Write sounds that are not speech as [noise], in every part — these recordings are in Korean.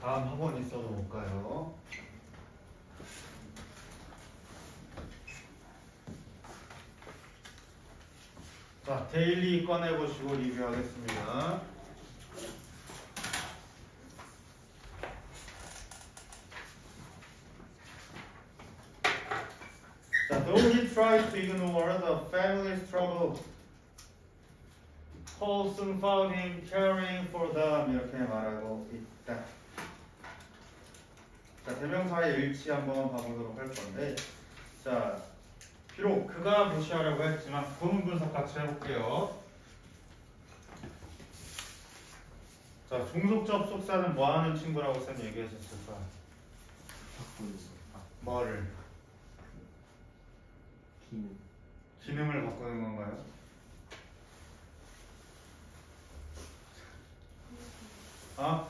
다음 학원 있어도 못 가요. 자, 데일리 꺼내보시고 리뷰하겠습니다. 자, he tries to ignore the family's trouble, Paul soon found him caring for them 이렇게 말하고 있다. 자, 대명사의 일치 한번 봐보도록 할 건데, 자, 비록 그가 무시하려고 했지만 구문 분석 같이 해볼게요. 자, 종속 접 속사는 뭐 하는 친구라고 쌤 얘기하셨을까? 바꾸면서 뭐를? 기능 기능을 바꾸는 건가요? 아,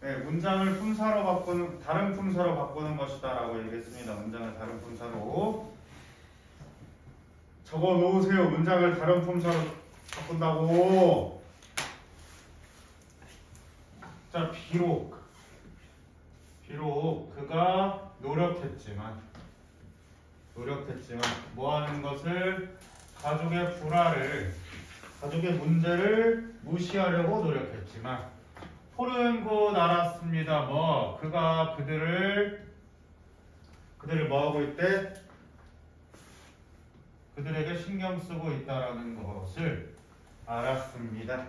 네, 문장을 품사로 바꾸는 다른 품사로 바꾸는 것이다라고 얘기했습니다. 문장을 다른 품사로 적어 놓으세요. 문장을 다른 품사로 바꾼다고. 자, 비록 비록 그가 노력했지만 노력했지만 뭐 하는 것을 가족의 불화를 가족의 문제를 무시하려고 노력했지만 폴은 곧 알았습니다. 뭐 그가 그들을 그들을 뭐 하고 있대? 그들에게 신경 쓰고 있다라는 것을 알았습니다.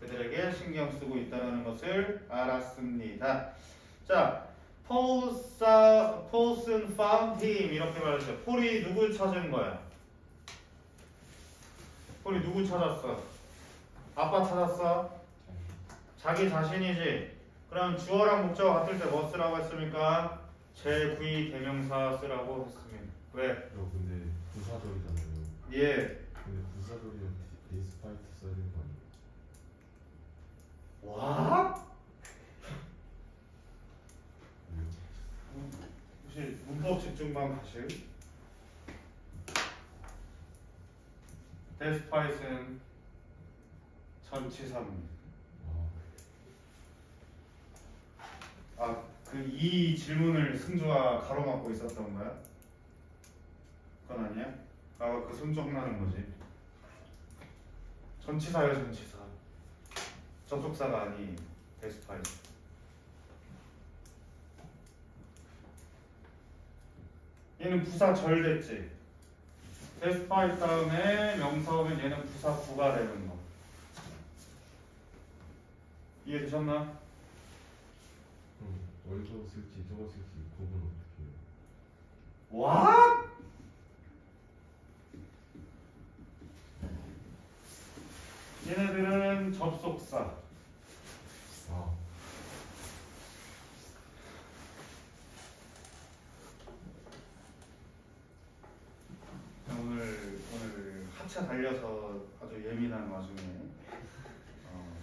그들에게 신경 쓰고 있다라는 것을 알았습니다. 자, 폴슨 found him 이렇게 말했어요. 폴이 누굴 찾은 거야? 폴이 누구 찾았어? 아빠 찾았어? 자기 자신이지. 그럼 주어랑 목적어 같을 때 뭐 쓰라고 했습니까? 제9위 대명사 쓰라고 했습니다. 왜? 어, 근데 부사절이잖아요. 예. 근데 부사절이면 despite 써야 되는 거 아니에요? 와? 왜요? 혹시 문법 집중반 가실? despite는 전치사입니다. 아, 아, 그 이 질문을 승주가 가로막고 있었던 거야? 그건 아니야? 아, 그 손정나는 거지. 전치사예요, 전치사. 접속사가 아니 despite. 얘는 부사 절 됐지. despite 다음에 명사 오면 얘는 부사 구가 되는 거. 이해되셨나? 어디서 쓸지 저거 쓸지 구분 어떻게 해요? What? 얘네들은 접속사. 아, 오늘 오늘 하체 달려서 아주 예민한 와중에 어,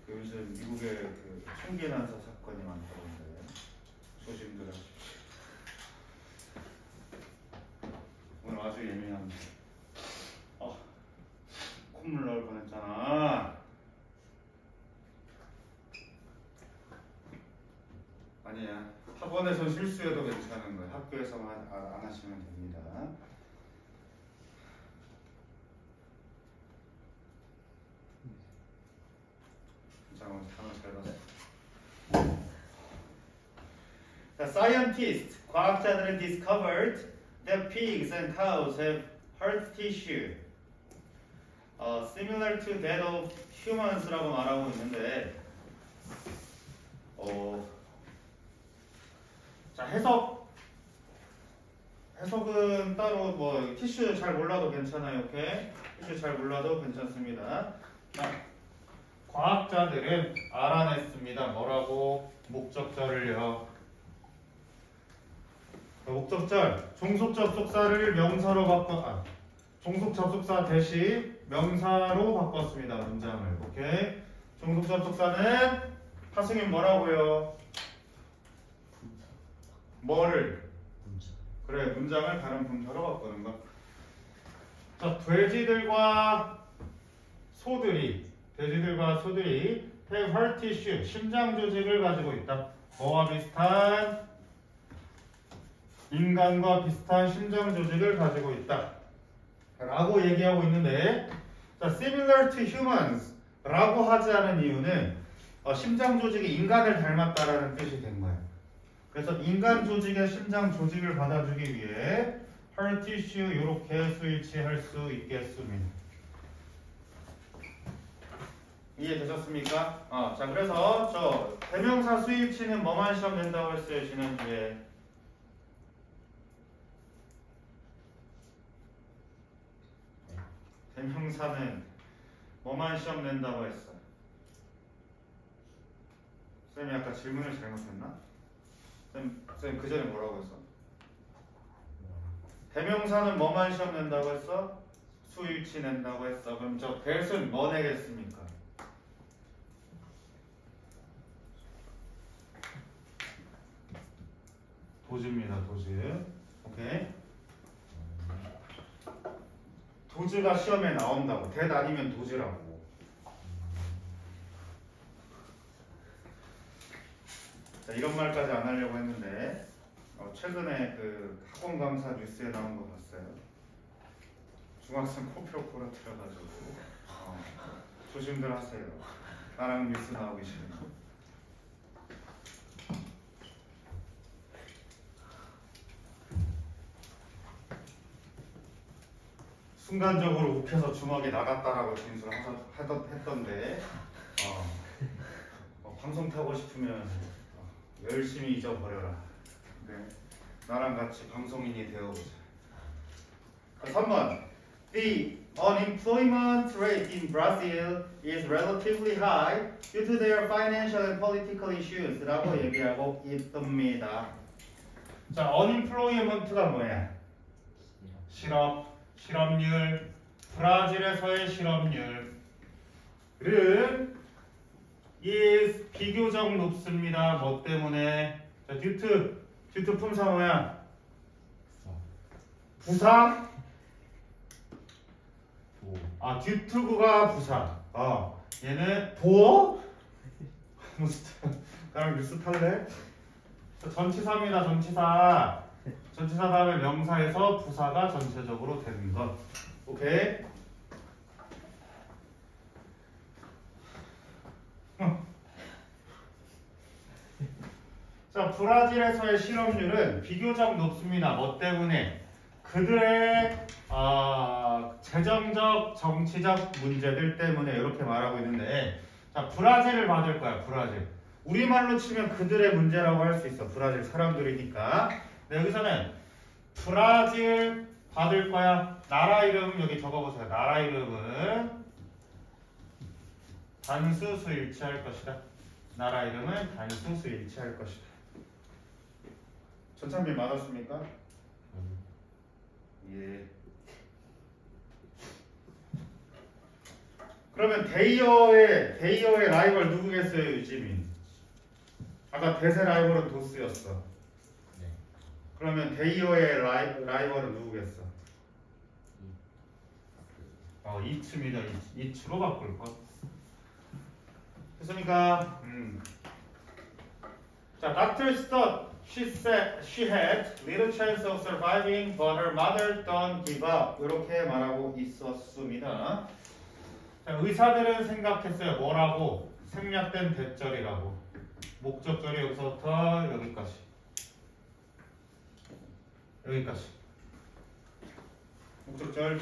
그 요즘 미국의 그 총기 난사 사건이 많다던데 조심들 하십시오. 오늘 아주 예민합니다. 어, 콧물 나올 뻔했잖아. 아니야. 학원에서 실수해도 괜찮은 거야. 학교에서만 아- 안 하시면 됩니다. 자, 오늘 단어 잘 봤어. The scientists, 과학자들은 discovered that pigs and cows have heart tissue 어, similar to that of humans라고 말하고 있는데 어, 자 해석 해석은 따로 뭐 티슈 잘 몰라도 괜찮아요, 오케이? 티슈 잘 몰라도 괜찮습니다. 자, 과학자들은 알아냈습니다. 뭐라고 목적절을요. 자, 목적절 종속 접속사를 명사로 바꿔 아, 종속 접속사 대신 명사로 바꿨습니다. 문장을 오케이? 종속 접속사는 하승인 뭐라고요? 뭐를? 그래 문장을 다른 분사로 바꾸는 거. 자 돼지들과 소들이 돼지들과 소들이 heart tissue 심장 조직을 가지고 있다. 뭐와 비슷한 인간과 비슷한 심장 조직을 가지고 있다. 라고 얘기하고 있는데 자, similar to humans 라고 하지 않은 이유는 어, 심장 조직이 인간을 닮았다라는 뜻이 된 거예요. 그래서 인간 조직의 심장 조직을 받아주기 위해 heart tissue 이렇게 스위치할 수 있겠습니다. 이해되셨습니까? 어, 자 그래서 저 대명사 수입치는 뭐만 시험 낸다고 했어요 지난주에 대명사는 뭐만 시험 낸다고 했어 쌤이 아까 질문을 잘못했나? 쌤, 쌤그 전에 뭐라고 했어? 대명사는 뭐만 시험 낸다고 했어? 수일치 낸다고 했어. 그럼 저 대수는 뭐 내겠습니까? 도즈입니다. 도즈. 오케이. 도즈가 시험에 나온다고. 대 아니면 도즈라고. 자, 이런 말까지 안 하려고 했는데 어, 최근에 그 학원 강사 뉴스에 나온 거 봤어요. 중학생 코표 부러뜨려가지고 어, 조심들 하세요. 나랑 뉴스 나오기 싫으 순간적으로 욱해서 주먹이 나갔다라고 진술을 하셨, 하던, 했던데 어, 어, 방송 타고 싶으면 어, 열심히 잊어버려라. 네. 나랑 같이 방송인이 되어보자. 3번 The unemployment rate in Brazil is relatively high due to their financial and political issues 라고 얘기하고 있습니다. 자, unemployment가 뭐야? 실업, 실업률, 브라질에서의 실업률은 is 비교적 높습니다. 뭐 때문에? 자, due to 품사 뭐야? 부사? 도 아, 듀투구가 부사. 어, 얘는 보어? 무슨 나랑 뉴스 탈래? 자, 전치사입니다. 전치사. 전치사 다음에 명사에서 부사가 전체적으로 되는 것. 오케이. 어. 자, 브라질에서의 실업률은 비교적 높습니다. 뭐 때문에? 그들의 아, 재정적, 정치적 문제들 때문에 이렇게 말하고 있는데 자, 브라질을 받을 거야, 브라질. 우리말로 치면 그들의 문제라고 할 수 있어. 브라질 사람들이니까. 네, 여기서는 브라질 받을 거야. 나라 이름 여기 적어보세요. 나라 이름은 단수 수 일치할 것이다. 나라 이름은 단수 수 일치할 것이다. 전찬빈 맞았습니까? 아니 예. 그러면 데이어의 데이어의 라이벌 누구겠어요, 유지민? 아까 대세 라이벌은 those였어. 네 그러면 데이어의 라이, 라이벌은 누구겠어? 어, its입니다. its. its로 바꿀 것. 됐습니까? 음. 자, Dr. Stott, she said she had little chance of surviving, but her mother don't give up. 이렇게 말하고 있었습니다. 자, 의사들은 생각했어요. 뭐라고? 생략된 대절이라고. 목적절이 여기서부터 여기까지. 여기까지. 목적절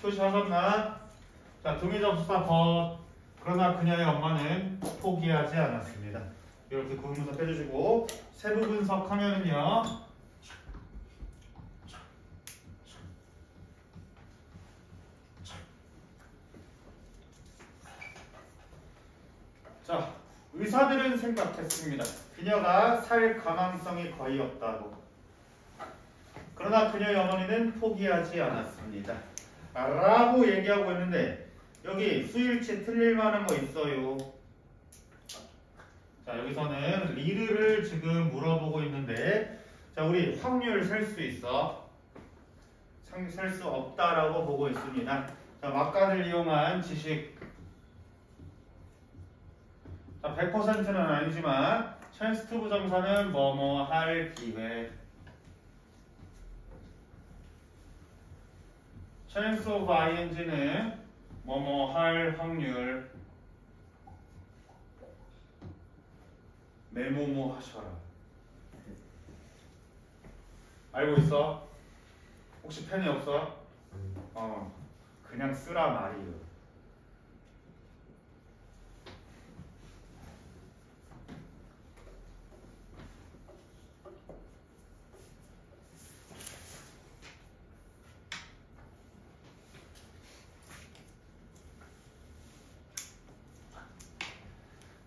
표시하셨나? 자, 동의접수사 버 그러나 그녀의 엄마는 포기하지 않았습니다. 이렇게 구분 분석 해주시고 세부 분석하면은요. 자, 의사들은 생각했습니다. 그녀가 살 가망성이 거의 없다고. 그러나 그녀의 어머니는 포기하지 않았습니다. 아, 라고 얘기하고 있는데 여기 수일치 틀릴 만한 거 있어요. 자 여기서는 리르를 지금 물어보고 있는데 자 우리 확률 셀 수 있어. 셀 수 없다라고 보고 있습니다. 자 막간을 이용한 지식 자, 100%는 아니지만 to 부정사는 뭐뭐 할 기회. Chance of ing는 뭐뭐 할 확률. 메모모 하셔라. 알고 있어? 혹시 펜이 없어? 아니, 어, 그냥 쓰라 말이요.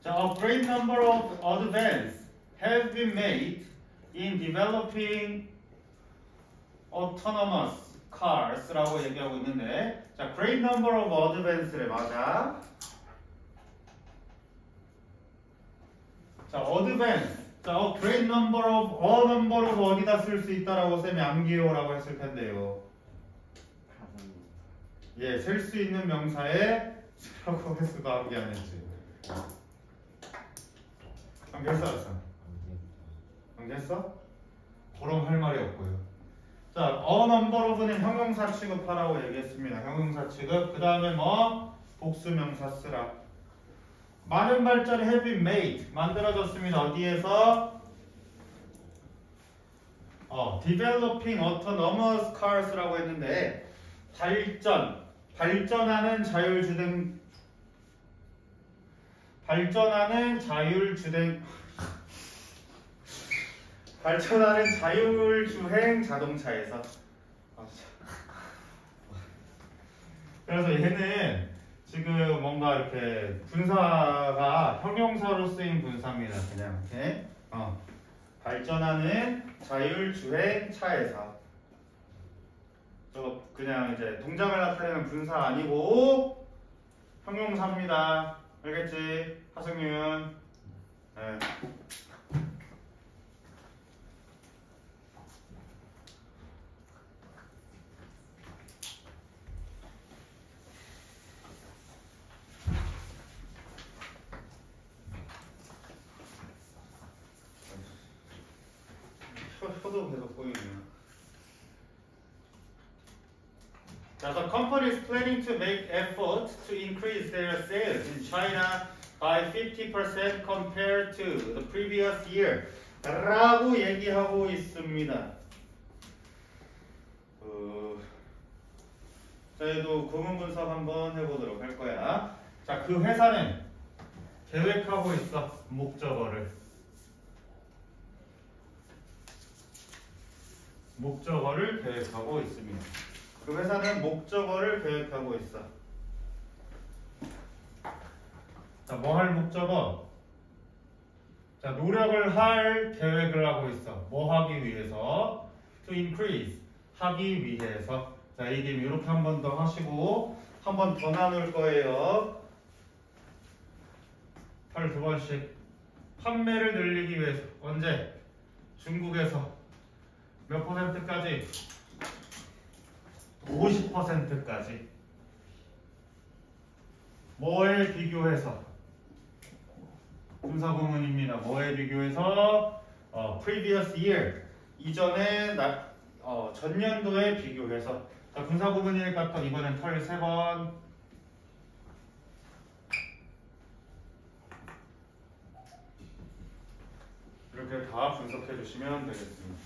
자, a great number of advances have been made in developing autonomous cars라고 얘기하고 있는데 자, great number of advance를 맞아. 자, advance. 자, a great number of, a number of 어디다 쓸 수 있다라고 쌤이 암기호라고 했을 텐데요. 예, 셀 수 있는 명사에 쓰라고 했어도 암기 안 했지. 암기했어, 안 했어? 암기했어? 그럼 할 말이 없고요. 자, 어 넘버 오브는 형용사 취급하라고 얘기했습니다. 형용사 취급. 그 다음에 뭐 복수명사 쓰라. 많은 발전이 have been made 만들어졌습니다. 어디에서? 어, developing autonomous cars라고 했는데 발전, 발전하는 자율주행 발전하는 자율주행 발전하는 자율주행 자동차에서 아, 참. 그래서 얘는 지금 뭔가 이렇게 분사가 형용사로 쓰인 분사입니다. 그냥 이렇게 어. 발전하는 자율주행 차에서 저 그냥 이제 동작을 나타내는 분사 아니고 형용사입니다. 알겠지? 하승윤. 네. 혀, 혀도 계속 보이네요. 자, the company is planning to make effort to increase their sales in China by 50% compared to the previous year. 라고 얘기하고 있습니다. 어, 저희도 구문 분석 한번 해보도록 할 거야. 자, 그 회사는 계획하고 있어. 목적어를. 목적어를 계획하고 있습니다. 그 회사는 목적어를 계획하고 있어. 자, 뭐 할 목적어? 자, 노력을 할 계획을 하고 있어. 뭐 하기 위해서? To increase. 하기 위해서. 자, 이 게임 이렇게 한 번 더 하시고 한 번 더 나눌 거예요. 8두 번씩. 판매를 늘리기 위해서. 언제? 중국에서 몇 퍼센트까지? 50%까지. 뭐에 비교해서? 분사구문입니다. 뭐에 비교해서? 어, previous year. 이전에 나, 어, 전년도에 비교해서. 자, 분사구문이니까 또 이번엔 털 3번. 이렇게 다 분석해 주시면 되겠습니다.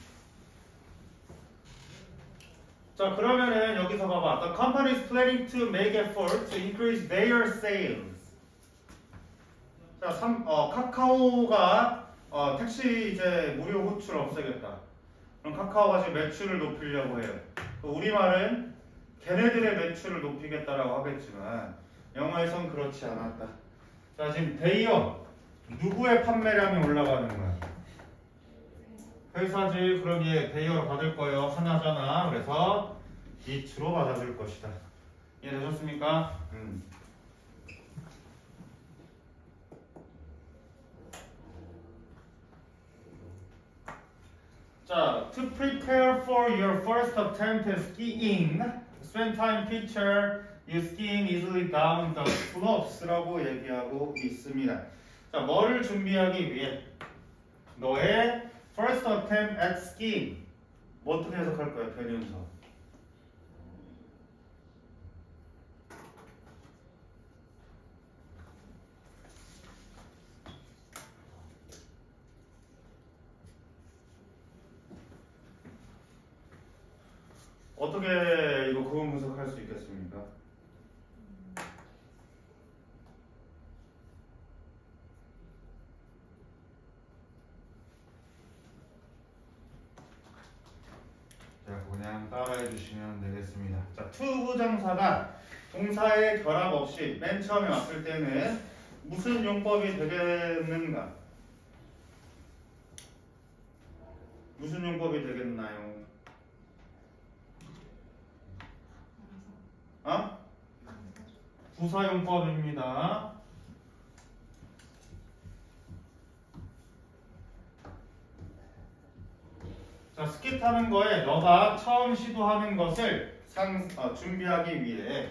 자 그러면은 여기서 봐봐. The company is planning to make effort to increase their sales. 자, 삼, 어, 카카오가 어, 택시 이제 무료 호출 없애겠다. 그럼 카카오가 지금 매출을 높이려고 해요. 그 우리말은 걔네들의 매출을 높이겠다라고 하겠지만 영어에선 그렇지 않았다. 자 지금 대이어 누구의 판매량이 올라가는 거야? 회사지 그럼 얘 대이어로 받을 거예요 하나잖아 그래서 이주로 받아줄 것이다 이해되셨습니까? 음. 자, to prepare for your first attempt at skiing, spend time picture you skiing easily down the slopes라고 얘기하고 있습니다. 자, 뭐를 준비하기 위해 너의 first attempt at skiing 뭐 어떻게 해석할 거야, 변연서? 어떻게 이거 구분 분석할 수 있겠습니까? 자, 그냥 따라해 주시면 되겠습니다. 자, 투부정사가 동사의 결합 없이 맨 처음에 왔을 때는 무슨 용법이 되겠는가? 무슨 용법이 되겠나요? 어? 부사용법입니다. 자, 스키 타는 거에 너가 처음 시도하는 것을 상, 어, 준비하기 위해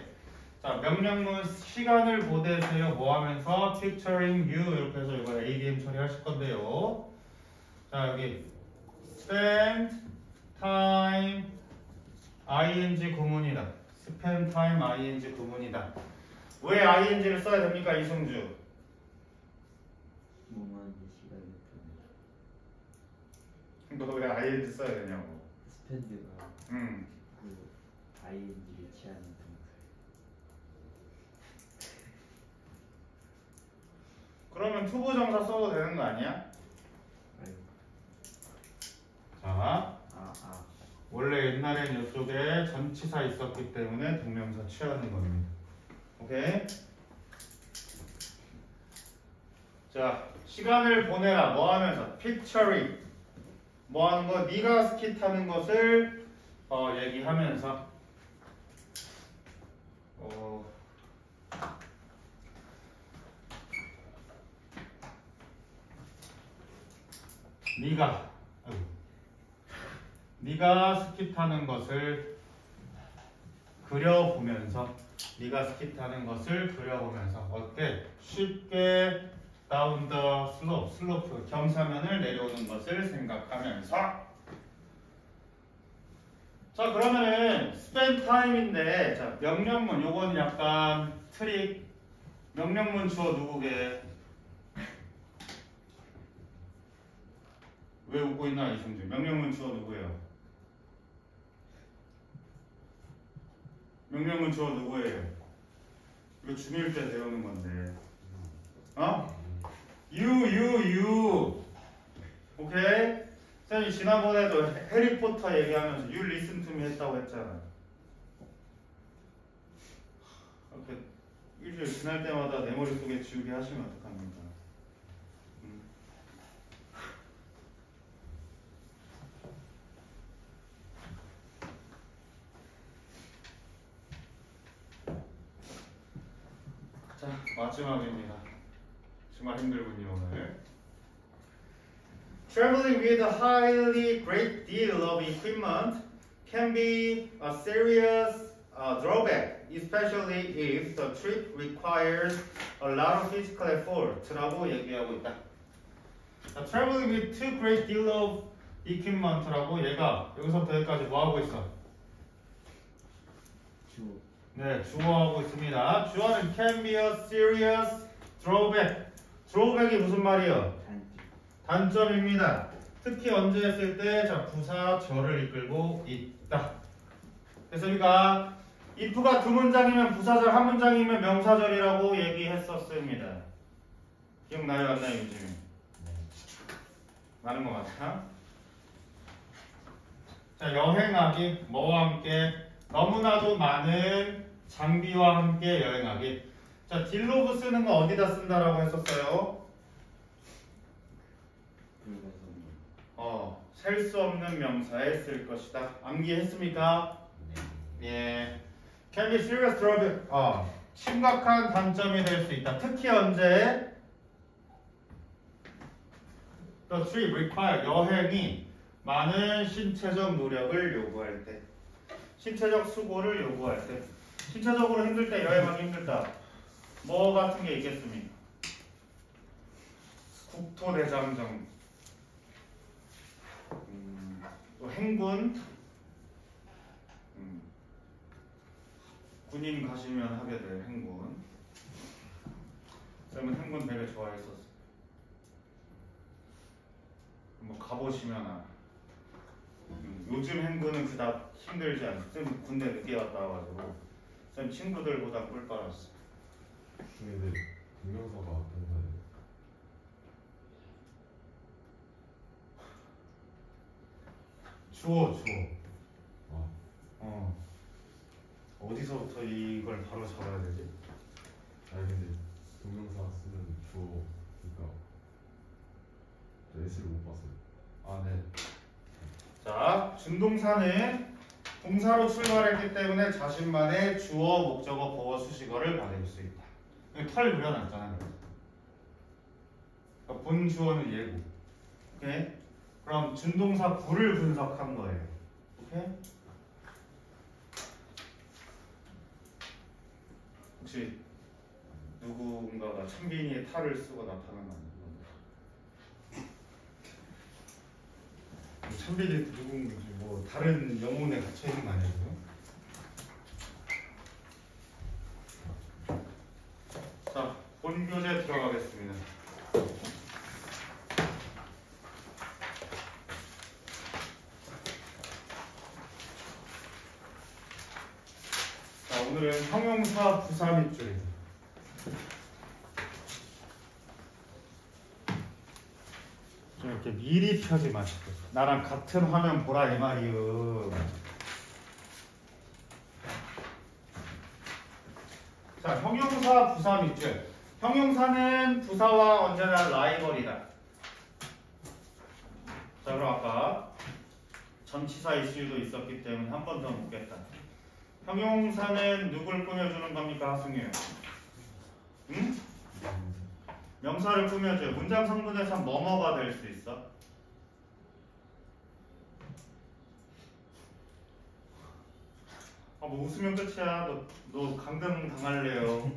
자, 명령문 시간을 보내세요. 뭐 하면서 picturing you 이렇게 해서 이거 ADM 처리하실 건데요. 자, 여기 spend time ing 구문이다. spend time ing 구문이다. 왜 ing를 써야 됩니까, 이승주? 뭐만 시간이 너왜 ing 써야 되냐고. 스탠드가 음. 그 ING를 취하는 동사 그러면 투부 정사 써도 되는 거 아니야? 아이고 자, 아 아. 원래 옛날엔 이쪽에 전치사 있었기 때문에 동명사 취하는 겁니다. 오케이? 자, 시간을 보내라. 뭐 하면서? picturing. 뭐 하는 거? 네가 스키 타는 것을 어, 얘기하면서 어, 네가. 네가 스키 타는 것을 그려보면서 네가 스키 타는 것을 그려보면서 어때? 쉽게 down the slope, slope 경사면을 내려오는 것을 생각하면서 자 그러면은 spend time인데 자 명령문 요건 약간 트릭 명령문 주어 누구게 왜 웃고 있나 이승주 명령문 주어 누구예요? 명령문 주어 누구예요? 이거 중1 때 배우는 건데 어? you you you 오케이? 선생님 지난번에도 해- 해리포터 얘기하면서 you listen to me 했다고 했잖아 이렇게 일주일 지날 때마다 내 머릿속에 지우개 하시면 어떡합니까? 음. 자 마지막입니다. 정말 힘들군요 오늘. Traveling with a highly great deal of equipment can be a serious uh, drawback, especially if the trip requires a lot of physical effort라고 얘기하고 있다. 자, traveling with too great deal of equipment라고 얘가 여기서부터 여기까지 뭐 하고 있어? 주 네, 주어하고 있습니다. 주어는 can be a serious drawback. drawback이 무슨 말이에요? 단지 단점입니다. 특히 언제 했을 때 자, 부사 절을 이끌고 있다. 그래서 우리가 if가 두 문장이면 부사절 한 문장이면 명사절이라고 얘기했었습니다. 기억나요 안 나요 요즘에? 많은 것 같아. 자 여행하기 뭐와 함께 너무나도 많은 장비와 함께 여행하기. 자 딜로브 쓰는 거 어디다 쓴다라고 했었어요? 어, 셀 수 없는 명사에 쓸 것이다. 암기했습니까? 예. Can be serious drawback. 어, 심각한 단점이 될 수 있다. 특히 언제? The trip require 여행이 많은 신체적 노력을 요구할 때, 신체적 수고를 요구할 때, 신체적으로 힘들 때 여행하기 힘들다. 뭐 같은 게 있겠습니까? 국토대장정 음, 또 행군 음, 군인 가시면 하게 될 행군 쌤은 행군 되게 좋아했었어 뭐 가보시면 알아. 음, 요즘 행군은 그닥 힘들지 쌤 군대 늦게 갔다 와가지고 쌤 친구들보다 꿀 빨았어 근데 분명사가 동사예요. 주어 주어 아, 어 어디서부터 이걸 바로 잡아야 되지? 아니 근데 동명사 쓰면 주어 그러니까 저 S를 못 봤어요. 아 네. 자 준동사는 동사로 출발했기 때문에 자신만의 주어, 목적어, 보어, 수식어를 받을 수 있다. 털 그려놨잖아요. 그러니까 본 주어는 얘고. 오케이? 그럼 준동사 구를 분석한 거예요. 오케이? 혹시 누군가가 천빈이의 탈을 쓰고 나타난 거 아니에 요? 천빈이 누군지 뭐 다른 영혼에 갇혀 있는 거 아니에요? 자, 본 교재 들어가겠습니다. 자, 오늘은 형용사 부사 밑줄입니다. 좀 이렇게 펴지 마시고 나랑 같은 화면 보라 이 말이요. 자, 형용사 부사 밑줄. 형용사는 부사와 언제나 라이벌이다. 자, 그럼 아까 전치사 이슈도 있었기 때문에 한 번 더 묻겠다. 형용사는 누굴 꾸며주는 겁니까, 하승유? 응? 명사를 꾸며줘요. 문장 성분에서 뭐뭐가 될 수 있어? 뭐 웃으면 끝이야. 너, 너 강등 당할래요.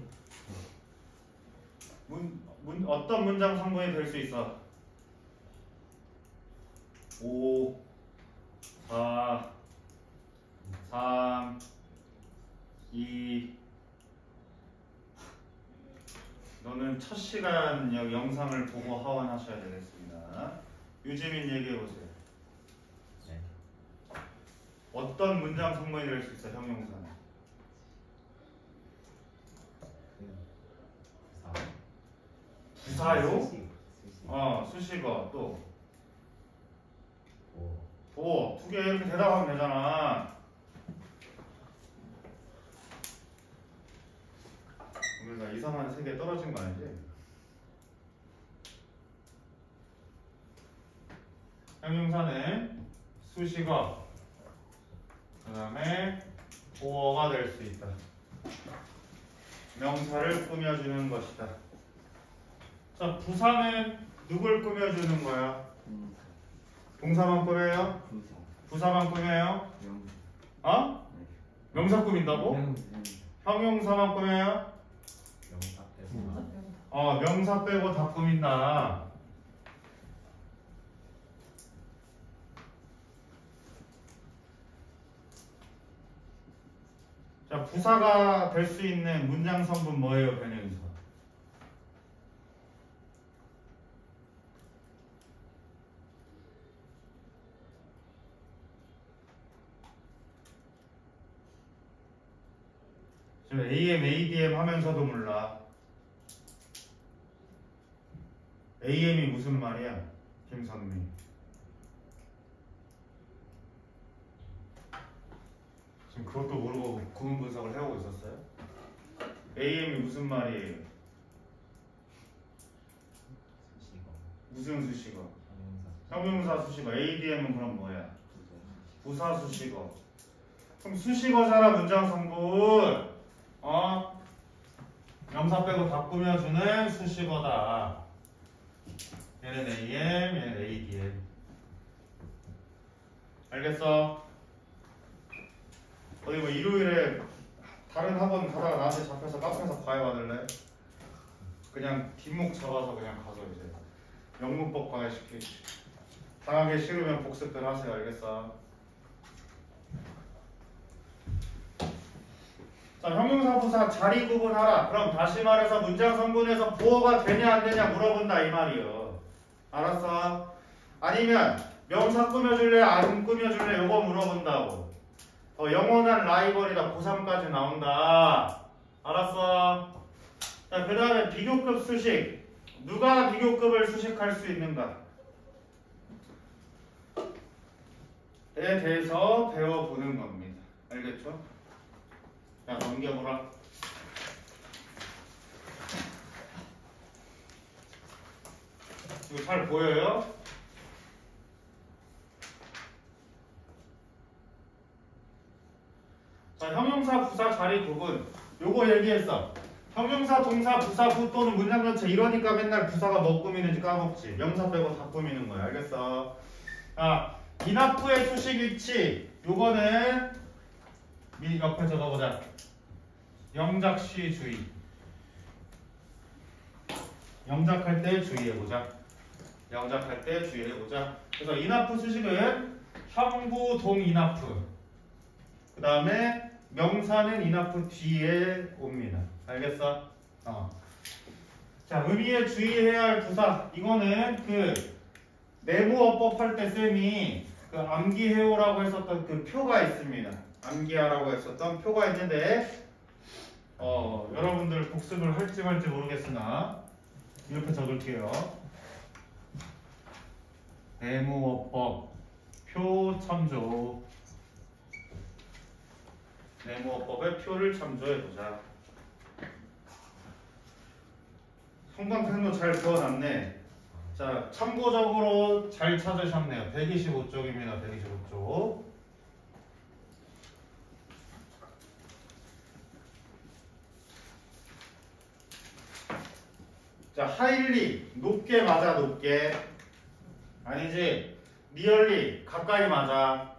문, 문, 어떤 문장 성분이 될 수 있어? 5, 4, 3, 2, 너는 첫 시간 여- 영상을 보고 하원하셔야 되겠습니다. 유지민 얘기해 보세요. 네. 어떤 문장 성분이 될 수 있어 형용사는? 부사요? 수식. 수식. 어 수식어 또 오. 도, 두개 이렇게 대답하면 되잖아. 오늘 나 이상한 세개 떨어진 거 아니지? 형용사는 수식어, 그 다음에 보어가 될 수 있다. 명사를 꾸며주는 것이다. 자, 부사는 누굴 꾸며주는 거야? 동사. 동사만 꾸며요? 부사. 부사만 꾸며요? 명. 어? 네. 명사 꾸민다고? 명. 형용사만 꾸며요? 명사 빼고. 어, 명사 빼고 다 꾸민다. 자, 부사가 될 수 있는 문장 성분 뭐예요, 변형에서? 지금 AM, ADM 하면서도 몰라. AM이 무슨 말이야? 김선미. 지금 그것도 모르고 구문 분석을 해오고 있었어요? AM이 무슨 말이에요? 무슨 수식어? 형용사. 수식어. ADM은 그럼 뭐야? 부사. 부사 수식어. 그럼 수식어잖아 문장 성분. 어? 명사 빼고 다 꾸며주는 수식어다. 얘는 AM, 얘는 ADM. 알겠어? 어디 뭐 일요일에 다른 학원 가다가 나한테 잡혀서 카페에서 과외 받을래? 그냥 뒷목 잡아서 그냥 가서 이제 영문법 과외 시키지. 당하기 싫으면 복습들 하세요. 알겠어? 자, 형용사 부사 자리 구분하라. 그럼 다시 말해서 문장 성분에서 보어가 되냐 안 되냐 물어본다 이 말이요. 알았어? 아니면 명사 꾸며줄래 안 꾸며줄래 요거 물어본다고. 어, 영원한 라이벌이다. 고3까지 나온다. 알았어? 자, 그 다음에 비교급 수식. 누가 비교급을 수식할 수 있는가? 에 대해서 배워보는 겁니다. 알겠죠? 자, 넘겨보라. 이거 잘 보여요? 자, 형용사, 부사, 자리 구분. 요거 얘기했어. 형용사, 동사, 부사, 부 또는 문장 전체 이러니까 맨날 부사가 뭐 꾸미는지 까먹지. 명사 빼고 다 꾸미는 거야. 알겠어? 아, 이나프의 수식 위치. 요거는 미 옆에 적어보자. 영작시 주의. 영작할 때 주의해보자. 영작할 때 주의해보자. 그래서 이나프 수식은 형부 동이나프. 그 다음에 명사는 이나프 뒤에 옵니다. 알겠어? 어. 자, 의미에 주의해야 할 부사. 이거는 그 내부어법 할 때 쌤이 그 암기해오라고 했었던 그 표가 있습니다. 암기하라고 했었던 표가 있는데 어, 여러분들 복습을 할지 말지 모르겠으나 이렇게 적을게요. 내무어법 표 참조 네모법의 표를 참조해보자. 성방편도 잘 그어놨네. 자, 참고적으로 잘 찾으셨네요. 125쪽입니다. 125쪽. 자, 하일리 높게 맞아 높게 아니지 니얼리 가까이 맞아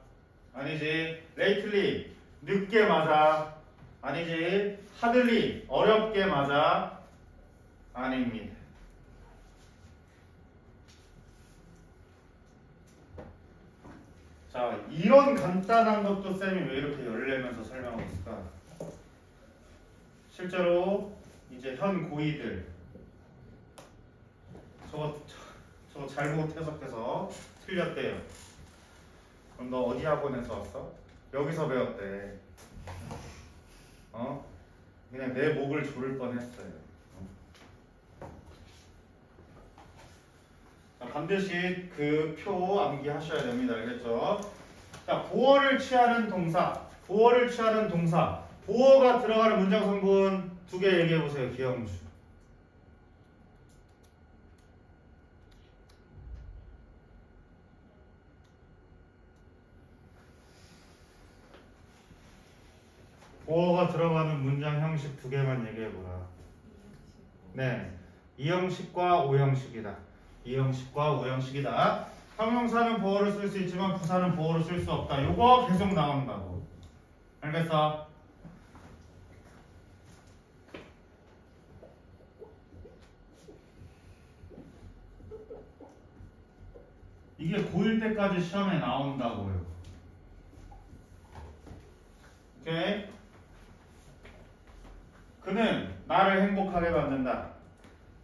아니지 레이틀리 늦게 맞아. 아니지. 하들리 어렵게 맞아. 아닙니다. 자 이런 간단한 것도 쌤이 왜 이렇게 열내면서 설명하고 있을까? 실제로 이제 현 고이들. 저거 저거 잘못 해석해서 틀렸대요. 그럼 너 어디 학원에서 왔어? 여기서 배웠대. 어? 그냥 내 목을 조를 뻔했어요. 어. 자, 반드시 그 표 암기하셔야 됩니다. 알겠죠? 자, 보어를 취하는 동사. 보어를 취하는 동사. 보어가 들어가는 문장 성분 두 개 얘기해 보세요. 기영주. 보어가 들어가는 문장 형식 두 개만 얘기해 보라. 네. 이 형식과 오 형식이다. 이 형식과 오 형식이다. 형용사는 보어를 쓸 수 있지만 부사는 보어를 쓸 수 없다. 요거 계속 나온다고. 알겠어? 이게 고1 때까지 시험에 나온다고요. 오케이? 그는 나를 행복하게 만든다.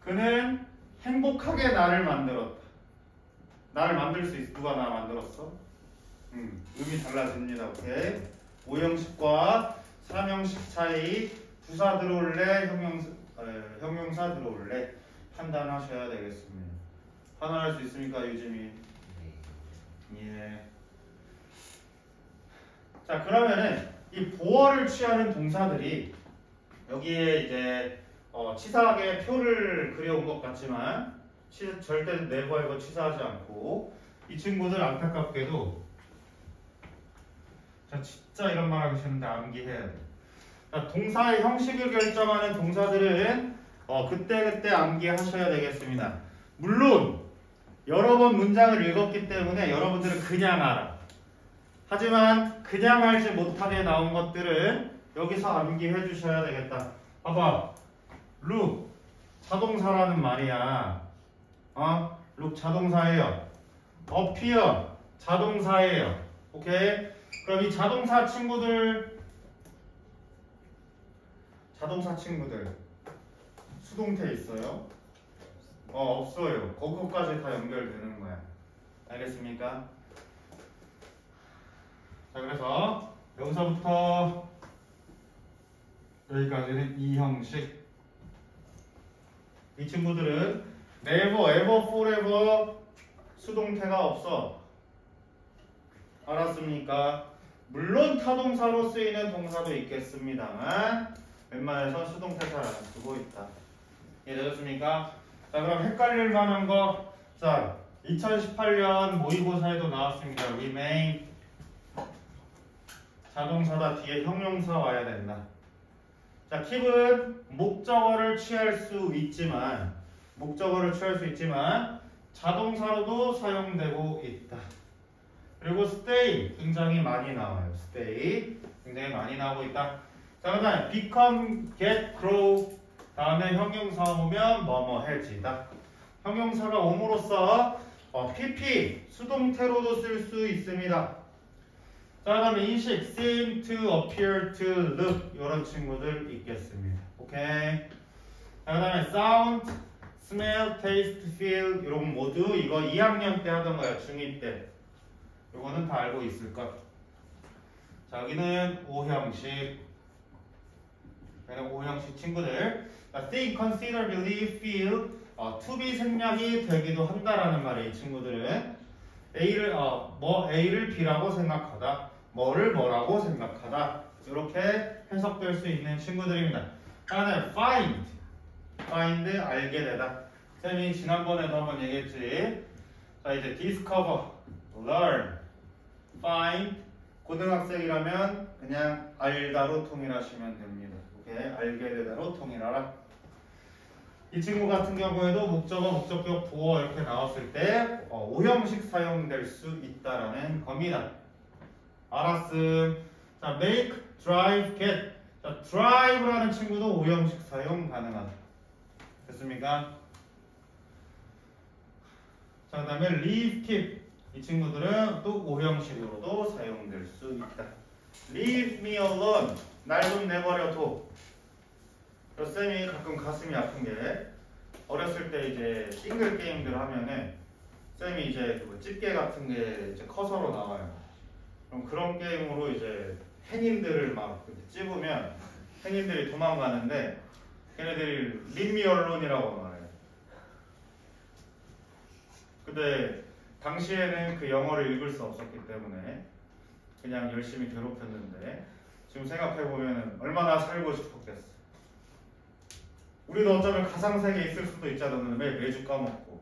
그는 행복하게 나를 만들었다. 나를 만들 수 있어. 누가 나 만들었어? 음, 의미 달라집니다. 오케이. 5형식과 3형식 차이. 부사 들어올래? 형용사, 에, 형용사 들어올래? 판단하셔야 되겠습니다. 판단할 수 있습니까, 유지민? 예. 자, 그러면은 이 보어를 취하는 동사들이 여기에 이제 어, 치사하게 표를 그려온 것 같지만 치, 절대 이거 치사하지 않고 이 친구들 안타깝게도 자 진짜 이런 말 하기 싫은데 암기해야 돼. 자, 동사의 형식을 결정하는 동사들은 어, 그때그때 암기하셔야 되겠습니다. 물론 여러 번 문장을 읽었기 때문에 여러분들은 그냥 알아. 하지만 그냥 알지 못하게 나온 것들은 여기서 암기해 주셔야 되겠다. 봐봐. 룩 자동사라는 말이야. 어? look 자동사예요. appear 자동사예요. 오케이? 그럼 이 자동사 친구들 자동사 친구들 수동태 있어요? 어 없어요. 거기까지 다 연결되는 거야. 알겠습니까? 자 그래서 여기서부터 여기까지는 이 형식. 이 친구들은 never, ever, forever 수동태가 없어. 알았습니까? 물론 타동사로 쓰이는 동사도 있겠습니다만 웬만해서 수동태 잘 안 쓰고 있다. 이해되셨습니까? 자 그럼 헷갈릴 만한 거. 자 2018년 모의고사에도 나왔습니다. remain 자동사다 뒤에 형용사 와야 된다. 자, 킵은 목적어를 취할 수 있지만 목적어를 취할 수 있지만 자동사로도 사용되고 있다. 그리고 stay 굉장히 많이 나와요. stay 굉장히 많이 나오고 있다. 자, 그 다음에 become, get, grow 다음에 형용사 오면 뭐뭐 해지다. 형용사가 옴으로써 어, pp 수동태로도 쓸 수 있습니다. 자, 그다음에 인식 seem to, appear to, look 이런 친구들 있겠습니다. 오케이. 자, 그다음에 sound, smell, taste, feel 이런 거 모두 이거 2학년 때 하던 거야 중2 때. 이거는 다 알고 있을 것. 자, 여기는 오형식. 여기는 오형식 친구들. 자, think, consider, believe, feel, 어, to be 생략이 되기도 한다라는 말이에요. 이 친구들은. A를 어, 뭐 A를 B라고 생각하다. 뭐를 뭐라고 생각하다. 이렇게 해석될 수 있는 친구들입니다. 하나는 find. find 알게 되다. 쌤이 지난번에도 한번 얘기했지. 자 이제 discover, learn, find. 고등학생이라면 그냥 알다로 통일하시면 됩니다. 오케이 알게 되다로 통일하라. 이 친구 같은 경우에도 목적어, 목적격, 보어 이렇게 나왔을 때 어, 오형식 사용될 수 있다라는 겁니다. 알았음. 자, make, drive, get. 자, drive라는 친구도 오형식 사용 가능하다. 됐습니까? 자, 그 다음에 leave, keep. 이 친구들은 또 오형식으로도 사용될 수 있다. leave me alone. 날 좀 내버려 둬. 저 쌤이 가끔 가슴이 아픈 게 어렸을 때 이제 싱글 게임들 하면은 쌤이 이제 그 집게 같은 게 이제 커서로 나와요. 그럼 그런 게임으로 이제 해님들을 막 찝으면 해님들이 도망가는데 걔네들이 림미 언론이라고 말해요. 근데 당시에는 그 영어를 읽을 수 없었기 때문에 그냥 열심히 괴롭혔는데 지금 생각해 보면 얼마나 살고 싶었겠어. 우리도 어쩌면 가상세계에 있을 수도 있잖아. 매, 매주 까먹고.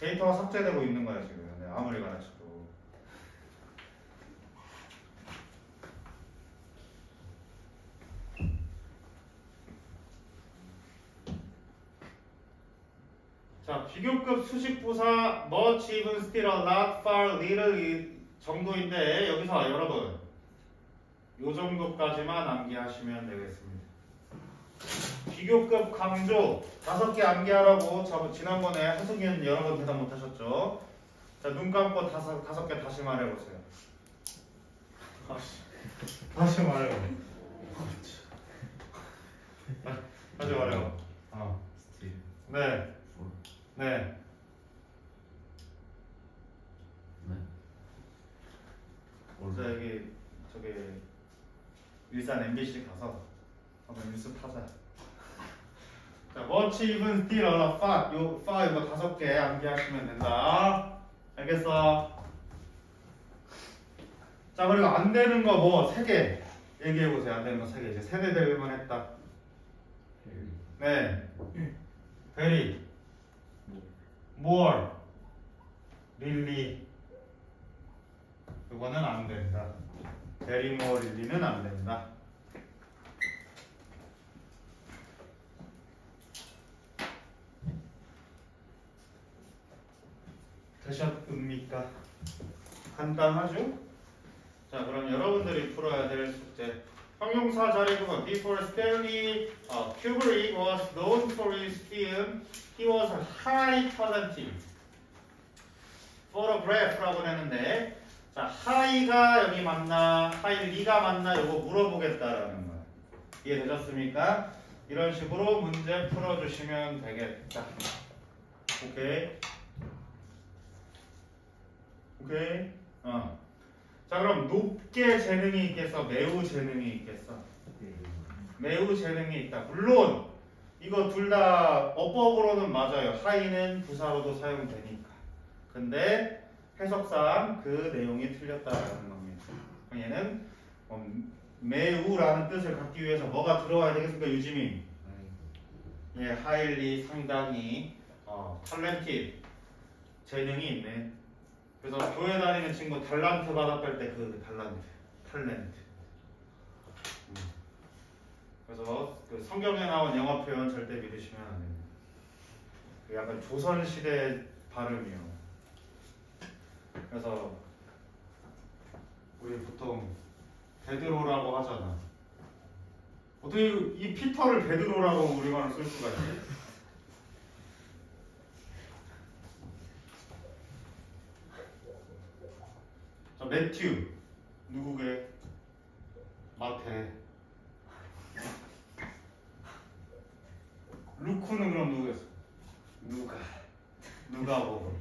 데이터가 삭제되고 있는 거야, 지금. 아무리 가르쳐도. 자, 비교급 수식 부사 much, even, still, a lot, far, little 이 정도인데 여기서 여러분 요 정도까지만 암기하시면 되겠습니다. 비교급 강조 다섯 개 암기하라고 저 지난번에 하승현 여러 번 대답 못 하셨죠? 자, 눈 감고 다섯 다섯 개 다시 말해 보세요. [laughs] 다시 다시 말해 봐. 다시 말해 봐. 어. 스 틸 네. 볼 네. 네 자, 여기 저기 일산 MBC 가서 한번 뉴스 타자. [laughs] 자, much, even, still, a lot, far. 요 far 이거 다섯 개 암기하시면 된다. 알겠어? 자, 그리고 안 되는 거 뭐 세 개 얘기해 보세요. 안 되는 거 세 개. 이제 세대 대비만 했다. 네. very, more, really. 이거는 안 된다. very more, really는 안 된다. 되셨습니까? 간단하죠? 자, 그럼 여러분들이 풀어야 될 숙제. 형용사 자리 부분. Before Stanley uh, Kubrick was known for his film, he was highly talented. photograph라고 했는데 자 하이가 여기 맞나 하이리가 맞나 이거 물어보겠다라는 거야. 이해되셨습니까? 이런 식으로 문제 풀어주시면 되겠다. 오케이. 오케이. 어. 자 그럼 높게 재능이 있겠어? 매우 재능이 있겠어? 매우 재능이 있다. 물론 이거 둘 다 어법으로는 맞아요. 하이는 부사로도 사용되니까. 근데 해석상 그 내용이 틀렸다라는 겁니다. 얘는 어, 매우라는 뜻을 갖기 위해서 뭐가 들어와야 되겠습니까, 유지민? 예, 하일리 상당히 어, 탤런티드 재능이 있네. 그래서 교회 다니는 친구 달란트 받았을 때 그 달란트, 탤런트. 음. 그래서 그 성경에 나온 영어 표현 절대 믿으시면 안 됩니다. 그 약간 조선 시대 발음이요. 그래서 우리 보통 베드로라고 하잖아. 어떻게 이 피터를 베드로라고 우리말로 쓸 수가 있지? 매튜 누구게? 마태. 루크는 그럼 누구겠어? 누가? 누가 보고?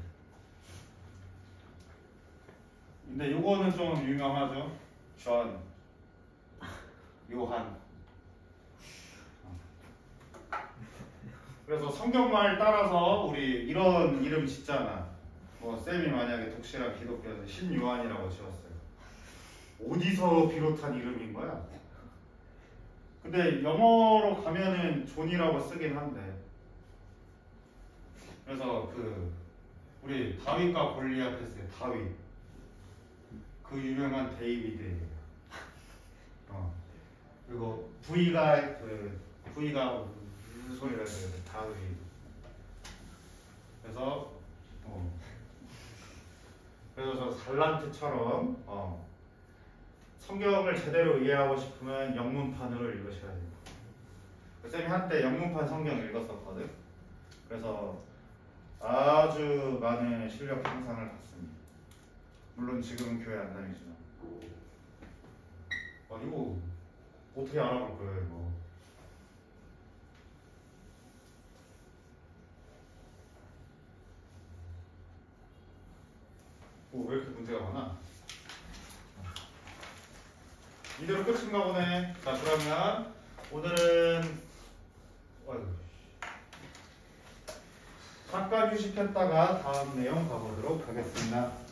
근데 요거는 좀 유명하죠. 존, 요한. 그래서 성경말 따라서 우리 이런 이름 짓잖아. 뭐 쌤이 만약에 독실한 기독교에서 신요한이라고 지었어요. 어디서 비롯한 이름인 거야? 근데 영어로 가면은 존이라고 쓰긴 한데. 그래서 그 우리 다윗과 골리앗 했어요. 다윗. 그 유명한 데이비드예요. 어. 그리고 V가 그 V가 무슨 소리가 들려요? 다윗. 그래서 어. 그래서 저 살란트처럼 어. 성경을 제대로 이해하고 싶으면 영문판으로 읽으셔야 돼요. 쌤이 한때 영문판 성경 읽었었거든. 그래서 아주 많은 실력 향상을 받습니다. 물론 지금은 교회 안 다니지만. 아 이거 어떻게 알아볼 거예요 이거? 오, 왜 이렇게 문제가 많아? 이대로 끝인가 보네. 자, 그러면 오늘은 잠깐 휴식했다가 다음 내용 가보도록 하겠습니다.